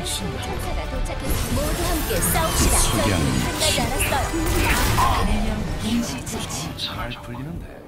없습니다. 모두 함께 싸웁시다. 석양. 잘 풀리는데.